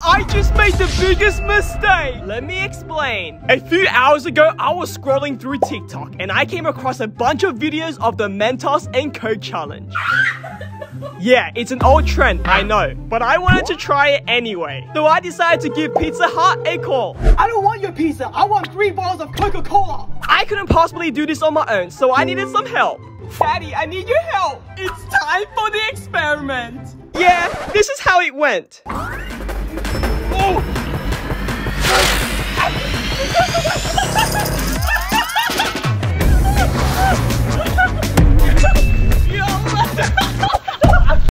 I just made the biggest mistake! Let me explain. A few hours ago, I was scrolling through TikTok and I came across a bunch of videos of the Mentos and Coke challenge. Yeah, it's an old trend, I know, but I wanted to try it anyway. So I decided to give Pizza Hut a call. I don't want your pizza. I want three bottles of Coca-Cola. I couldn't possibly do this on my own, so I needed some help. Daddy, I need your help. It's time for the experiment. Yeah, this is how it went.